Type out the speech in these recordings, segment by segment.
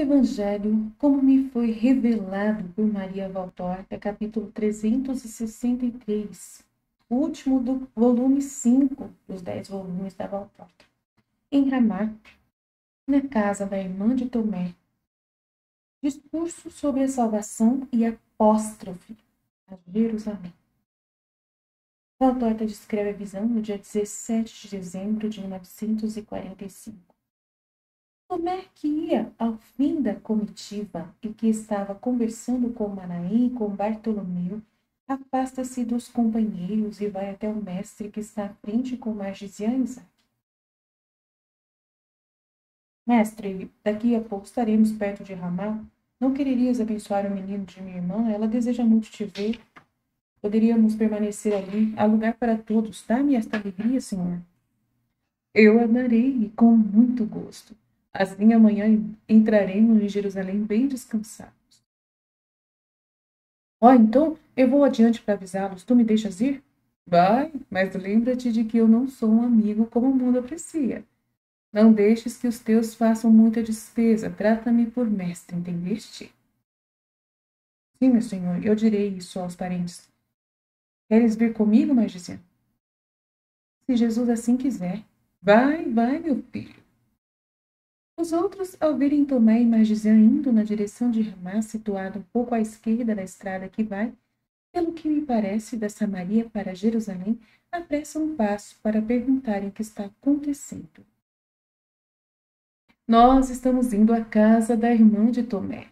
Evangelho, como me foi revelado por Maria Valtorta, capítulo 363, último do volume 5 dos 10 volumes da Valtorta. Em Ramar, na casa da irmã de Tomé, discurso sobre a salvação e apóstrofe a Jerusalém. Valtorta descreve a visão no dia 17 de dezembro de 1945 Tomé, que ia ao fim da comitiva e que estava conversando com Manaém e com Bartolomeu, afasta-se dos companheiros e vai até o mestre que está à frente com Margisian Isaac. Mestre, daqui a pouco estaremos perto de Ramá. Não quererias abençoar o menino de minha irmã? Ela deseja muito te ver. Poderíamos permanecer ali. Há lugar para todos. Dá-me esta alegria, senhor. Eu amarei e com muito gosto. Assim amanhã entraremos em Jerusalém bem descansados. Ó, oh, então eu vou adiante para avisá-los. Tu me deixas ir? Vai, mas lembra-te de que eu não sou um amigo como o mundo aprecia. Não deixes que os teus façam muita despesa. Trata-me por mestre, entendeste? Sim, meu senhor, eu direi isso aos parentes. Queres vir comigo, Magiciano? Se Jesus assim quiser. Vai, vai, meu filho. Os outros, ao verem Tomé e Magizã indo na direção de Ramá, situado um pouco à esquerda da estrada que vai, pelo que me parece, da Samaria para Jerusalém, apressam um passo para perguntarem o que está acontecendo. Nós estamos indo à casa da irmã de Tomé.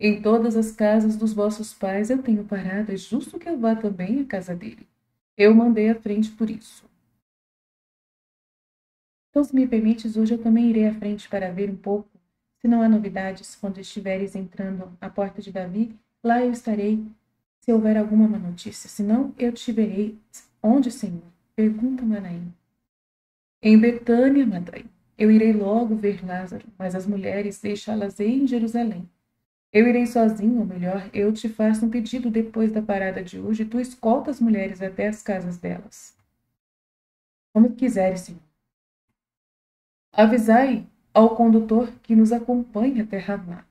Em todas as casas dos vossos pais eu tenho parado, é justo que eu vá também à casa dele. Eu mandei à frente por isso. Então, se me permites, hoje eu também irei à frente para ver um pouco, se não há novidades, quando estiveres entrando à porta de Davi, lá eu estarei, se houver alguma má notícia. Se não, eu te verei. Onde, Senhor? Pergunta Manaim. Em Betânia, madre. Eu irei logo ver Lázaro, mas as mulheres deixá-las em Jerusalém. Eu irei sozinho, ou melhor, eu te faço um pedido depois da parada de hoje, tu escolta as mulheres até as casas delas. Como quiseres, Senhor. Avisai ao condutor que nos acompanhe até Ramá.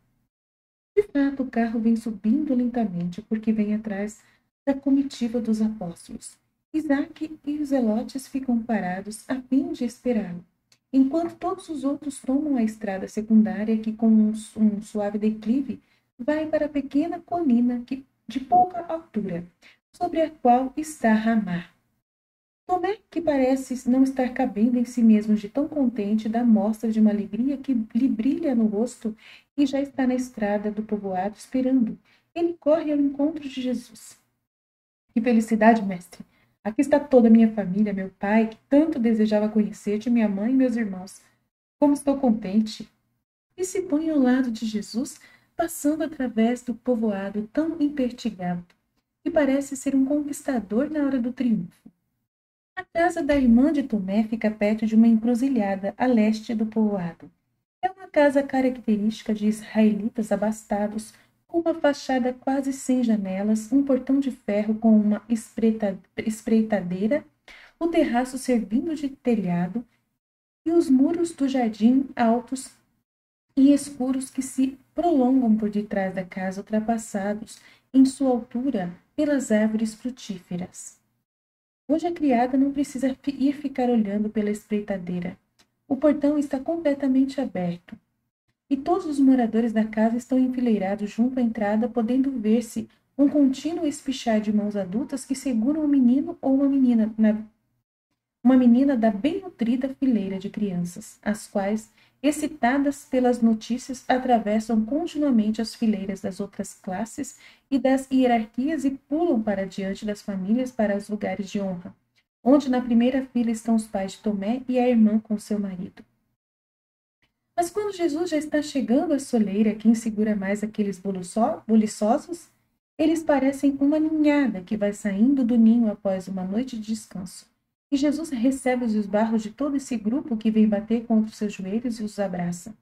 De fato, o carro vem subindo lentamente porque vem atrás da comitiva dos apóstolos. Isaac e os zelotes ficam parados a fim de esperá-lo, enquanto todos os outros tomam a estrada secundária que, com um, um suave declive, vai para a pequena colina que, de pouca altura, sobre a qual está Ramá. Tomé, que parece não estar cabendo em si mesmo de tão contente, dá mostra de uma alegria que lhe brilha no rosto e já está na estrada do povoado esperando. Ele corre ao encontro de Jesus. Que felicidade, mestre! Aqui está toda a minha família, meu pai, que tanto desejava conhecer-te, minha mãe e meus irmãos. Como estou contente! E se põe ao lado de Jesus, passando através do povoado tão impertigado, que parece ser um conquistador na hora do triunfo. A casa da irmã de Tomé fica perto de uma encruzilhada a leste do povoado. É uma casa característica de israelitas abastados, com uma fachada quase sem janelas, um portão de ferro com uma espreitadeira, o terraço servindo de telhado e os muros do jardim altos e escuros que se prolongam por detrás da casa, ultrapassados em sua altura pelas árvores frutíferas. Hoje a criada não precisa ir ficar olhando pela espreitadeira. O portão está completamente aberto. E todos os moradores da casa estão enfileirados junto à entrada, podendo ver-se um contínuo espichar de mãos adultas que seguram um menino ou uma menina na uma menina da bem nutrida fileira de crianças, as quais excitadas pelas notícias, atravessam continuamente as fileiras das outras classes e das hierarquias e pulam para diante das famílias para os lugares de honra, onde na primeira fila estão os pais de Tomé e a irmã com seu marido. Mas quando Jesus já está chegando à soleira, quem segura mais aqueles buliçosos? Eles parecem uma ninhada que vai saindo do ninho após uma noite de descanso. E Jesus recebe os esbarros de todo esse grupo que vem bater contra os seus joelhos e os abraça,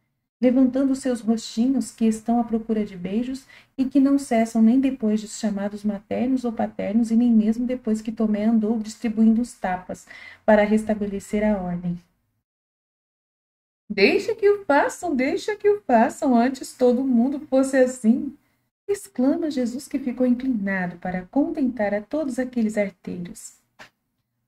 levantando seus rostinhos que estão à procura de beijos e que não cessam nem depois dos chamados maternos ou paternos e nem mesmo depois que Tomé andou distribuindo os tapas para restabelecer a ordem. Deixa que o façam, deixa que o façam, antes todo mundo fosse assim. Exclama Jesus que ficou inclinado para contentar a todos aqueles arteiros.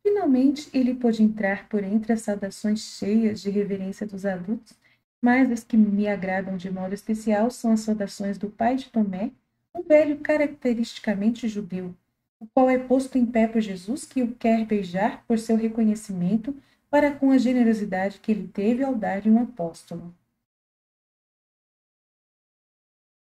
Finalmente ele pôde entrar por entre as saudações cheias de reverência dos adultos, mas as que me agradam de modo especial são as saudações do pai de Tomé, um velho caracteristicamente judeu, o qual é posto em pé por Jesus que o quer beijar por seu reconhecimento para com a generosidade que ele teve ao dar-lhe um apóstolo.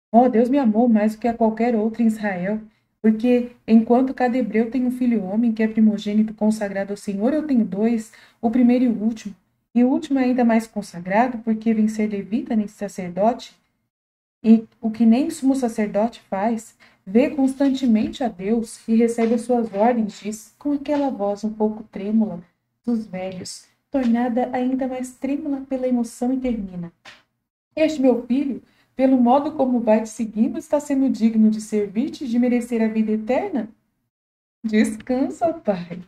Oh, Deus me amou mais do que a qualquer outro em Israel, porque enquanto cada hebreu tem um filho homem que é primogênito consagrado ao Senhor, eu tenho dois, o primeiro e o último, e o último é ainda mais consagrado, porque vem ser levita nem sacerdote, e o que nem sumo sacerdote faz, vê constantemente a Deus e recebe as suas ordens, diz, com aquela voz um pouco trêmula dos velhos, tornada ainda mais trêmula pela emoção, e termina. Este meu filho, pelo modo como vai te seguindo, está sendo digno de servir-te e de merecer a vida eterna? Descansa, Pai.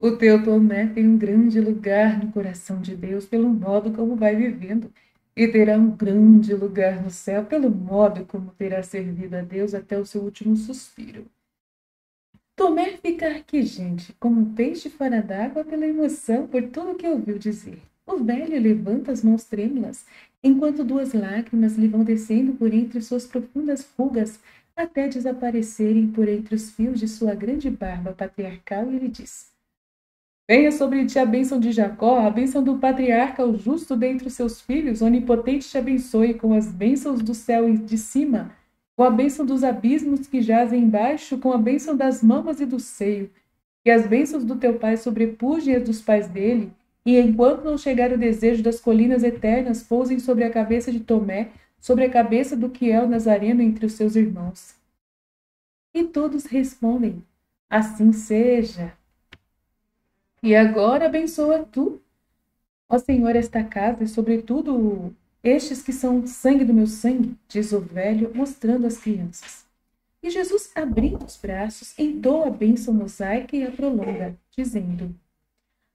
O teu Tomé tem um grande lugar no coração de Deus pelo modo como vai vivendo, e terá um grande lugar no céu pelo modo como terá servido a Deus até o seu último suspiro. Tomé fica aqui, gente, como um peixe fora d'água pela emoção por tudo que ouviu dizer. O velho levanta as mãos trêmulas, enquanto duas lágrimas lhe vão descendo por entre suas profundas rugas até desaparecerem por entre os fios de sua grande barba patriarcal, ele diz: Venha sobre ti a bênção de Jacó, a bênção do patriarca, o justo dentre os seus filhos, onipotente te abençoe com as bênçãos do céu de cima com a bênção dos abismos que jazem embaixo, com a bênção das mamas e do seio, que as bênçãos do teu pai sobrepujem as dos pais dele, e enquanto não chegar o desejo das colinas eternas, pousem sobre a cabeça de Tomé, sobre a cabeça do que é o Nazareno entre os seus irmãos. E todos respondem: Assim seja. E agora abençoa tu, ó Senhor, esta casa e, sobretudo, estes que são sangue do meu sangue, diz o velho, mostrando as crianças. E Jesus, abrindo os braços, entoa a bênção mosaica e a prolonga, dizendo: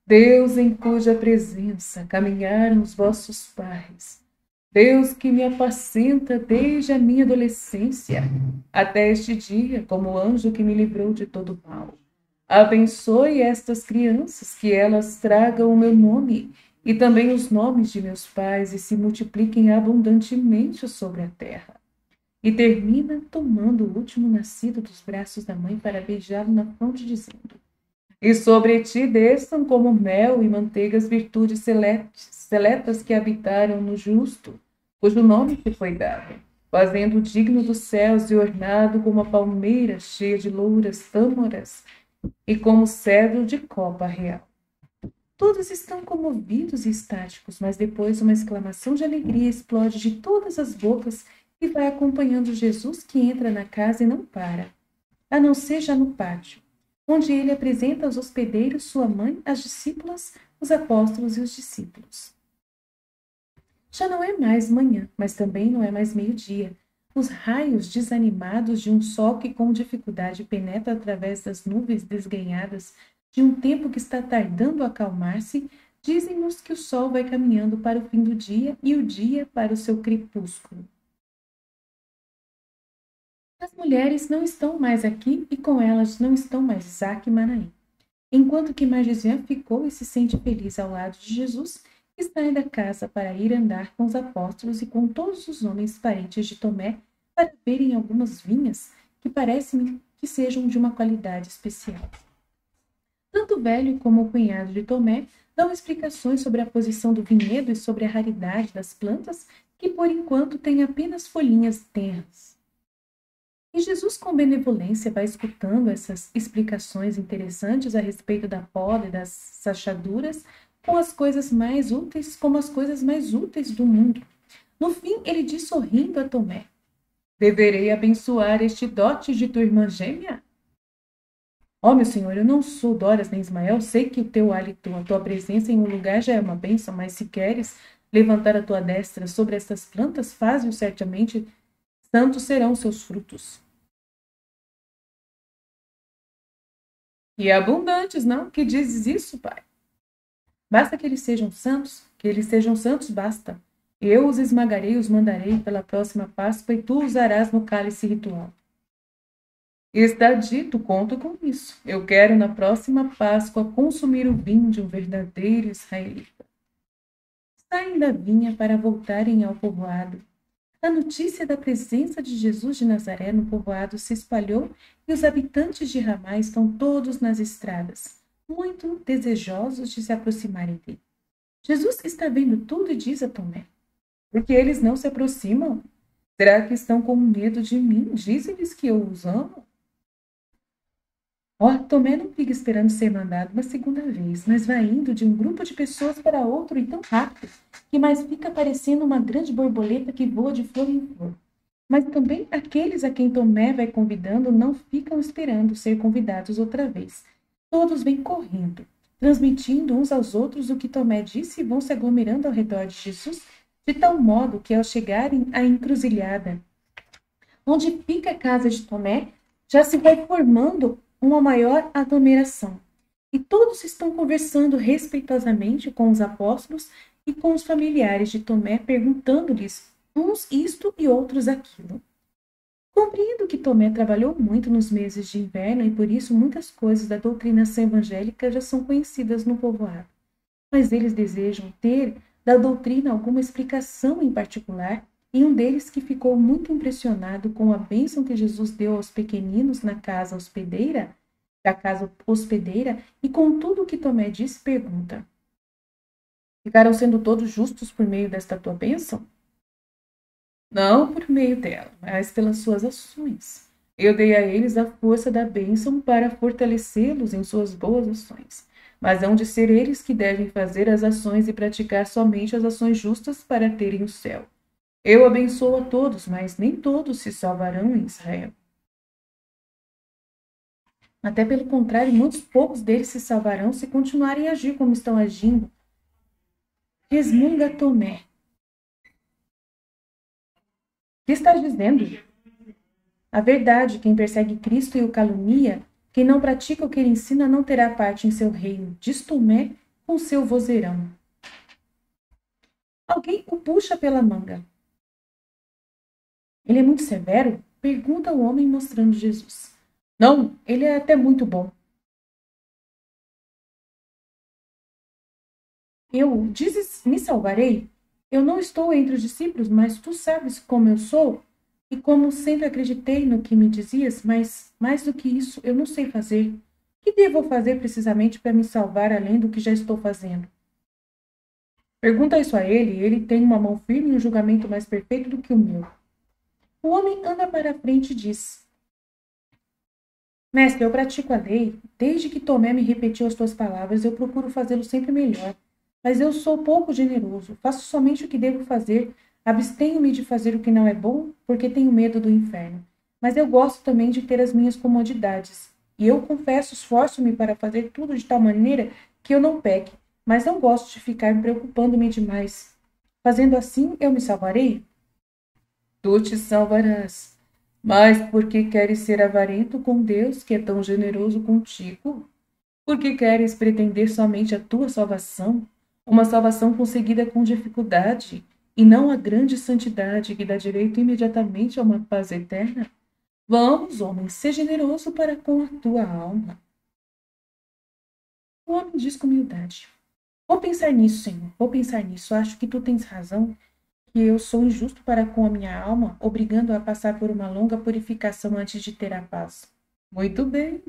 Deus em cuja presença caminharam os vossos pais, Deus que me apacenta desde a minha adolescência até este dia, como anjo que me livrou de todo mal. Abençoe estas crianças, que elas tragam o meu nome e também os nomes de meus pais, e se multipliquem abundantemente sobre a terra. E termina tomando o último nascido dos braços da mãe para beijá-lo na fronte, dizendo: E sobre ti desçam como mel e manteiga as virtudes seletas que habitaram no justo, cujo nome te foi dado, fazendo digno dos céus e ornado como a palmeira cheia de louras tâmaras e como cedro de copa real. Todos estão comovidos e estáticos, mas depois uma exclamação de alegria explode de todas as bocas e vai acompanhando Jesus que entra na casa e não para, a não ser já no pátio, onde ele apresenta aos hospedeiros sua mãe, as discípulas, os apóstolos e os discípulos. Já não é mais manhã, mas também não é mais meio-dia. Os raios desanimados de um sol que com dificuldade penetra através das nuvens desganhadas de um tempo que está tardando a acalmar-se, dizem-nos que o sol vai caminhando para o fim do dia e o dia para o seu crepúsculo. As mulheres não estão mais aqui e com elas não estão mais Isaac e Manaim. Enquanto que Margisian ficou e se sente feliz ao lado de Jesus, está da casa para ir andar com os apóstolos e com todos os homens parentes de Tomé para verem algumas vinhas que parecem que sejam de uma qualidade especial. Tanto o velho como o cunhado de Tomé dão explicações sobre a posição do vinhedo e sobre a raridade das plantas, que por enquanto têm apenas folhinhas tenras. E Jesus, com benevolência, vai escutando essas explicações interessantes a respeito da poda e das sachaduras, com as coisas mais úteis como as coisas mais úteis do mundo. No fim, ele diz sorrindo a Tomé: Deverei abençoar este dote de tua irmã gêmea? Ó, oh, meu senhor, eu não sou Doras nem Ismael, sei que o teu hálito, a tua presença em um lugar já é uma bênção, mas se queres levantar a tua destra sobre estas plantas, faze-o certamente, santos serão seus frutos. E abundantes, não? Que dizes isso, pai? Basta que eles sejam santos, que eles sejam santos, basta. Eu os esmagarei, os mandarei pela próxima Páscoa e tu usarás no cálice ritual. Está dito, conto com isso. Eu quero na próxima Páscoa consumir o vinho de um verdadeiro israelita. Saem da vinha para voltarem ao povoado. A notícia da presença de Jesus de Nazaré no povoado se espalhou e os habitantes de Ramá estão todos nas estradas, muito desejosos de se aproximarem dele. Jesus está vendo tudo e diz a Tomé: Por que eles não se aproximam? Será que estão com medo de mim? Dizem-lhes que eu os amo? Ó, Tomé não fica esperando ser mandado uma segunda vez, mas vai indo de um grupo de pessoas para outro e tão rápido que mais fica parecendo uma grande borboleta que voa de flor em flor. Mas também aqueles a quem Tomé vai convidando não ficam esperando ser convidados outra vez. Todos vêm correndo, transmitindo uns aos outros o que Tomé disse e vão se aglomerando ao redor de Jesus, de tal modo que ao chegarem à encruzilhada, onde fica a casa de Tomé, já se vai formando uma maior aglomeração. E todos estão conversando respeitosamente com os apóstolos e com os familiares de Tomé, perguntando-lhes uns isto e outros aquilo. Compreendo que Tomé trabalhou muito nos meses de inverno e por isso muitas coisas da doutrinação evangélica já são conhecidas no povoado. Mas eles desejam ter da doutrina alguma explicação em particular e um deles que ficou muito impressionado com a bênção que Jesus deu aos pequeninos na casa hospedeira, da casa hospedeira, e com tudo o que Tomé disse, pergunta: Ficaram sendo todos justos por meio desta tua bênção? Não por meio dela, mas pelas suas ações. Eu dei a eles a força da bênção para fortalecê-los em suas boas ações. Mas hão de ser eles que devem fazer as ações e praticar somente as ações justas para terem o céu. Eu abençoo a todos, mas nem todos se salvarão em Israel. Até pelo contrário, muitos poucos deles se salvarão se continuarem a agir como estão agindo. Resmunga Tomé. O que está dizendo? A verdade, quem persegue Cristo e o calunia, quem não pratica o que ele ensina, não terá parte em seu reino. Diz Tomé com seu vozeirão. Alguém o puxa pela manga. Ele é muito severo? Pergunta o homem mostrando Jesus. Não, ele é até muito bom. Eu, dizes, me salvarei? Eu não estou entre os discípulos, mas tu sabes como eu sou e como sempre acreditei no que me dizias, mas mais do que isso, eu não sei fazer. O que devo fazer precisamente para me salvar além do que já estou fazendo? Pergunta isso a ele, ele tem uma mão firme e um julgamento mais perfeito do que o meu. O homem anda para frente e diz: Mestre, eu pratico a lei. Desde que Tomé me repetiu as tuas palavras, eu procuro fazê-lo sempre melhor. Mas eu sou pouco generoso. Faço somente o que devo fazer. Abstenho-me de fazer o que não é bom, porque tenho medo do inferno. Mas eu gosto também de ter as minhas comodidades. E eu confesso, esforço-me para fazer tudo de tal maneira que eu não peque. Mas não gosto de ficar preocupando-me demais. Fazendo assim, eu me salvarei? Tu te salvarás. Mas por que queres ser avarento com Deus, que é tão generoso contigo? Por que queres pretender somente a tua salvação, uma salvação conseguida com dificuldade, e não a grande santidade que dá direito imediatamente a uma paz eterna? Vamos, homem, ser generoso para com a tua alma. O homem diz com humildade: Vou pensar nisso, Senhor, vou pensar nisso. Acho que tu tens razão que eu sou injusto para com a minha alma, obrigando-a a passar por uma longa purificação antes de ter a paz. Muito bem.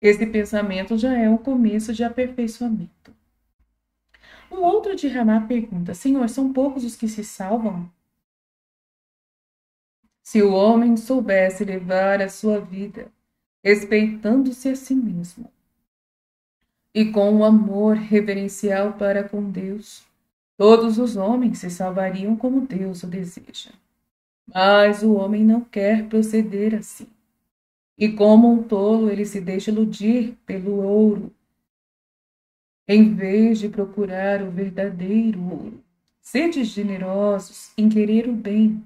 Esse pensamento já é um começo de aperfeiçoamento. Um outro de Ramá pergunta: Senhor, são poucos os que se salvam? Se o homem soubesse levar a sua vida, respeitando-se a si mesmo, e com um amor reverencial para com Deus, Todos os homens se salvariam como Deus o deseja. Mas o homem não quer proceder assim. E como um tolo, ele se deixa iludir pelo ouro, em vez de procurar o verdadeiro ouro. Sede generosos em querer o bem.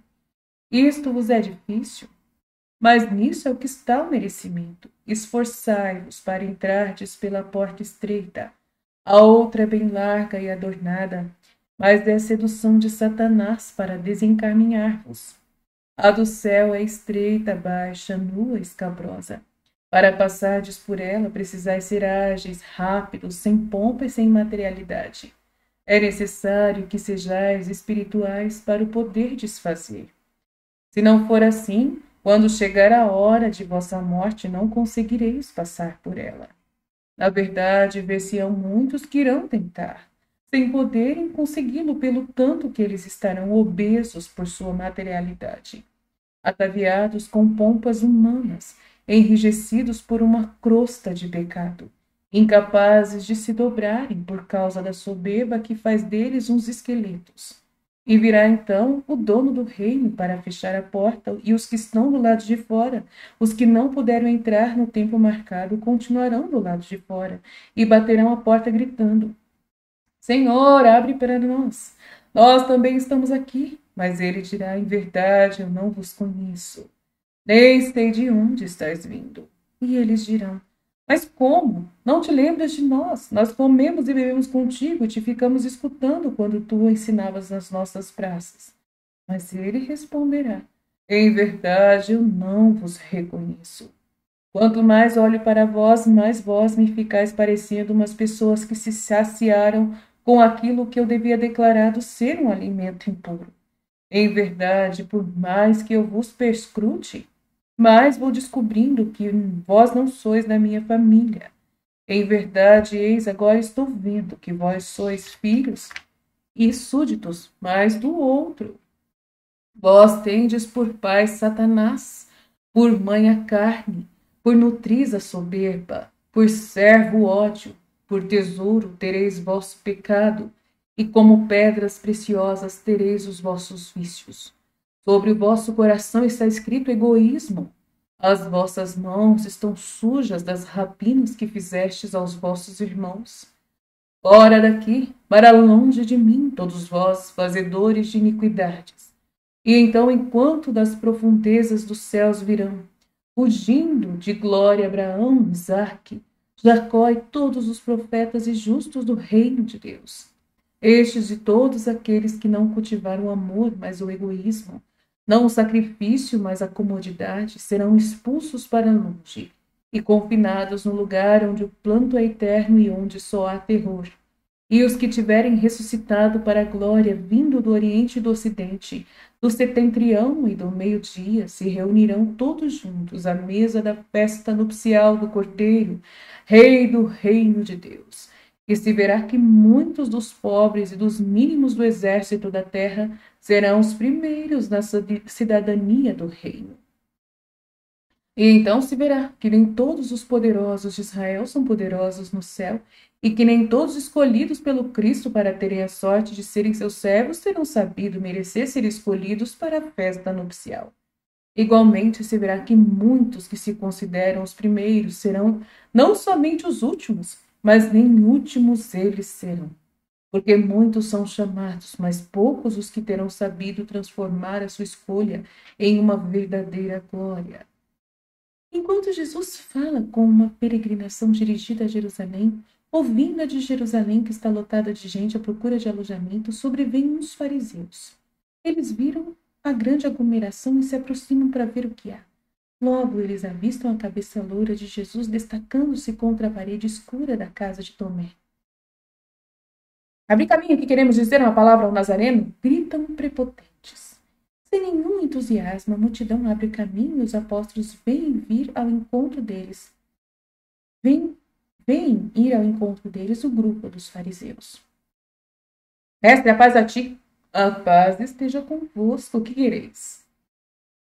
Isto vos é difícil, mas nisso é o que está o merecimento. Esforçai-vos para entrardes pela porta estreita A outra é bem larga e adornada, mas é sedução de Satanás para desencaminhar-vos. A do céu é estreita, baixa, nua, escabrosa. Para passardes por ela, precisais ser ágeis, rápidos, sem pompa e sem materialidade. É necessário que sejais espirituais para o poder desfazer. Se não for assim, quando chegar a hora de vossa morte, não conseguireis passar por ela. Na verdade, ver-se-ão muitos que irão tentar, sem poderem consegui-lo pelo tanto que eles estarão obesos por sua materialidade, ataviados com pompas humanas, enrijecidos por uma crosta de pecado, incapazes de se dobrarem por causa da soberba que faz deles uns esqueletos. E virá então o dono do reino para fechar a porta, e os que estão do lado de fora, os que não puderam entrar no tempo marcado, continuarão do lado de fora e baterão a porta gritando: Senhor, abre para nós. Nós também estamos aqui. Mas ele dirá: Em verdade, eu não vos conheço, nem sei de onde estáis vindo. E eles dirão: mas como? Não te lembras de nós? Nós comemos e bebemos contigo e te ficamos escutando quando tu ensinavas nas nossas praças. Mas ele responderá: Em verdade, eu não vos reconheço. Quanto mais olho para vós, mais vós me ficais parecendo umas pessoas que se saciaram com aquilo que eu devia declarado ser um alimento impuro. Em verdade, por mais que eu vos perscrute, mas vou descobrindo que vós não sois da minha família. Em verdade, eis agora estou vendo que vós sois filhos e súditos mais do outro. Vós tendes por pai Satanás, por mãe a carne, por nutriz a soberba, por servo ódio, por tesouro tereis vosso pecado, e como pedras preciosas tereis os vossos vícios. Sobre o vosso coração está escrito egoísmo. As vossas mãos estão sujas das rapinas que fizestes aos vossos irmãos. Fora daqui, para longe de mim, todos vós, fazedores de iniquidades. E então, enquanto das profundezas dos céus virão, fugindo de glória Abraão, Isaque, Jacó e todos os profetas e justos do reino de Deus. Estes e todos aqueles que não cultivaram o amor, mas o egoísmo, não o sacrifício, mas a comodidade, serão expulsos para longe e confinados no lugar onde o planto é eterno e onde só há terror. E os que tiverem ressuscitado para a glória, vindo do Oriente e do Ocidente, do setentrião e do meio-dia, se reunirão todos juntos à mesa da festa nupcial do Cordeiro, Rei do reino de Deus. E se verá que muitos dos pobres e dos mínimos do exército da terra serão os primeiros na cidadania do reino. E então se verá que nem todos os poderosos de Israel são poderosos no céu, e que nem todos escolhidos pelo Cristo para terem a sorte de serem seus servos terão sabido merecer ser escolhidos para a festa nupcial. Igualmente se verá que muitos que se consideram os primeiros serão não somente os últimos, mas nem últimos eles serão porque muitos são chamados, mas poucos os que terão sabido transformar a sua escolha em uma verdadeira glória. Enquanto Jesus fala com uma peregrinação dirigida a Jerusalém, ouvindo a de Jerusalém que está lotada de gente à procura de alojamento, sobrevêm uns fariseus. Eles viram a grande aglomeração e se aproximam para ver o que há. Logo eles avistam a cabeça loura de Jesus destacando-se contra a parede escura da casa de Tomé. Abre caminho que queremos dizer uma palavra ao Nazareno? Gritam prepotentes. Sem nenhum entusiasmo, a multidão abre caminho e os apóstolos vêm vir ao encontro deles. Vem, vem ir ao encontro deles o grupo dos fariseus. Mestre, a paz a ti. A paz esteja convosco, o que quereis?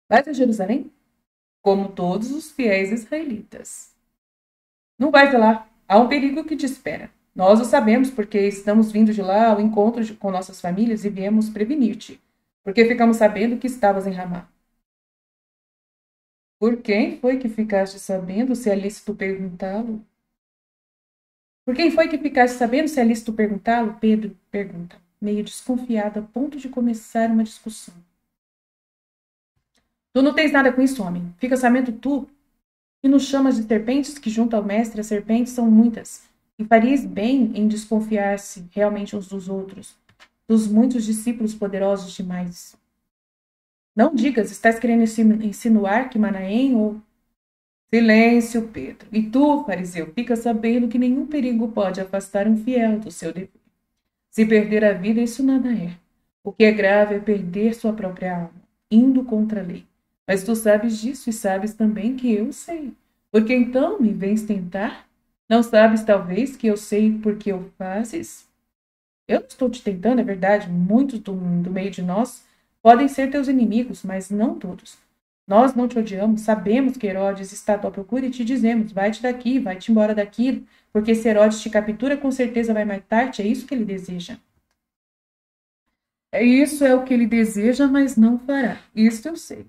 Vais a Jerusalém? Como todos os fiéis israelitas. Não vais lá, há um perigo que te espera. Nós o sabemos porque estamos vindo de lá ao encontro de, com nossas famílias e viemos prevenir-te, porque ficamos sabendo que estavas em Ramá. Por quem foi que ficaste sabendo se é lícito perguntá-lo? Por quem foi que ficaste sabendo se é lícito perguntá-lo? Pedro pergunta, meio desconfiado, a ponto de começar uma discussão. Tu não tens nada com isso, homem. Fica sabendo tu, que nos chamas de serpentes, que junto ao mestre as serpentes são muitas e faríeis bem em desconfiar-se realmente uns dos outros, dos muitos discípulos poderosos demais. Não digas, estás querendo insinuar que Manaém ou. Silêncio, Pedro. E tu, fariseu, fica sabendo que nenhum perigo pode afastar um fiel do seu dever. Se perder a vida, isso nada é. O que é grave é perder sua própria alma, indo contra a lei. Mas tu sabes disso e sabes também que eu sei. Porque então me vens tentar? Não sabes, talvez, que eu sei por que o fazes? Eu não estou te tentando, é verdade. Muitos do, do meio de nós podem ser teus inimigos, mas não todos. Nós não te odiamos, sabemos que Herodes está à tua procura e te dizemos: vai-te daqui, vai-te embora daqui, porque se Herodes te captura, com certeza vai matar-te. É isso que ele deseja. É isso é o que ele deseja, mas não fará. Isto eu sei.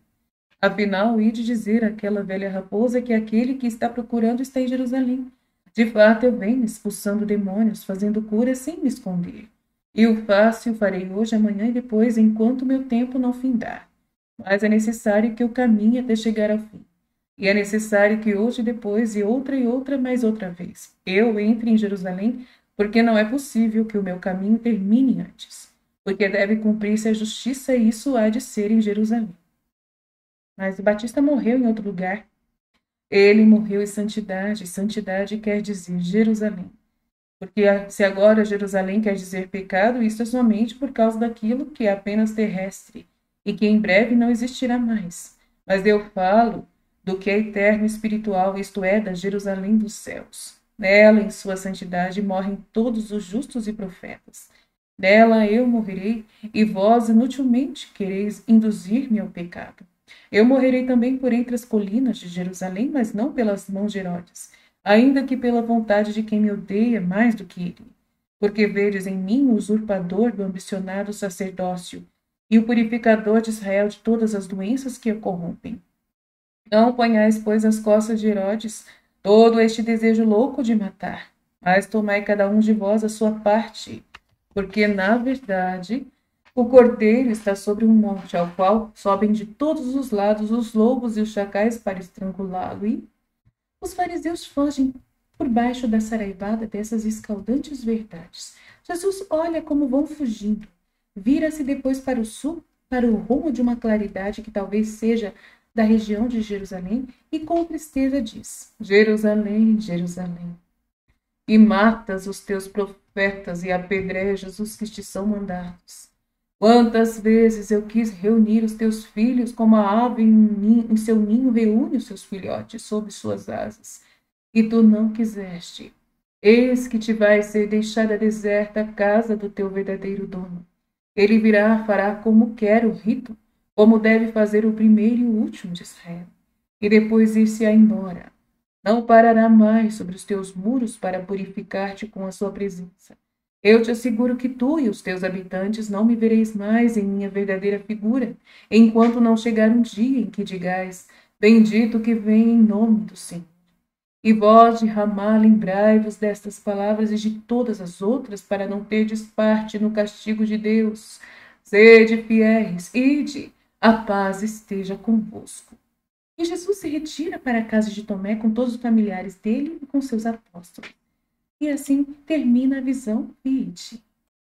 Afinal, ide dizer àquela velha raposa que aquele que está procurando está em Jerusalém. De fato, eu venho expulsando demônios, fazendo curas sem me esconder. E o faço e o farei hoje, amanhã e depois, enquanto meu tempo não findar. Mas é necessário que eu caminhe até chegar ao fim. E é necessário que hoje, depois, e outra e outra, mais outra vez, eu entre em Jerusalém, porque não é possível que o meu caminho termine antes. Porque deve cumprir-se a justiça, e isso há de ser em Jerusalém. Mas o Batista morreu em outro lugar. Ele morreu em santidade. Santidade quer dizer Jerusalém. Porque se agora Jerusalém quer dizer pecado, isso é somente por causa daquilo que é apenas terrestre e que em breve não existirá mais. Mas eu falo do que é eterno e espiritual, isto é, da Jerusalém dos céus. Nela, em sua santidade, morrem todos os justos e profetas. Nela eu morrerei, e vós inutilmente quereis induzir-me ao pecado. Eu morrerei também por entre as colinas de Jerusalém, mas não pelas mãos de Herodes, ainda que pela vontade de quem me odeia mais do que ele. Porque vedes em mim o usurpador do ambicionado sacerdócio e o purificador de Israel de todas as doenças que o corrompem. Não ponhais, pois, as costas de Herodes todo este desejo louco de matar, mas tomai cada um de vós a sua parte, porque, na verdade, o cordeiro está sobre um monte, ao qual sobem de todos os lados os lobos e os chacais para estrangulá-lo, e os fariseus fogem por baixo da saraivada dessas escaldantes verdades. Jesus olha como vão fugindo, vira-se depois para o sul, para o rumo de uma claridade que talvez seja da região de Jerusalém, e com tristeza diz: Jerusalém, Jerusalém, e matas os teus profetas e apedrejas os que te são mandados. Quantas vezes eu quis reunir os teus filhos como a ave em, em seu ninho reúne os seus filhotes sob suas asas, e tu não quiseste. Eis que te vai ser deixada deserta a casa do teu verdadeiro dono. Ele virá, fará como quer o rito, como deve fazer o primeiro e o último de Israel, e depois ir-se-á embora. Não parará mais sobre os teus muros para purificar-te com a sua presença eu te asseguro que tu e os teus habitantes não me vereis mais em minha verdadeira figura, enquanto não chegar um dia em que digais: Bendito que vem em nome do Senhor. E vós de Ramá lembrai-vos destas palavras e de todas as outras, para não terdes parte no castigo de Deus. Sede fiéis, ide, a paz esteja convosco. E Jesus se retira para a casa de Tomé com todos os familiares dele e com seus apóstolos. E assim termina a visão 20.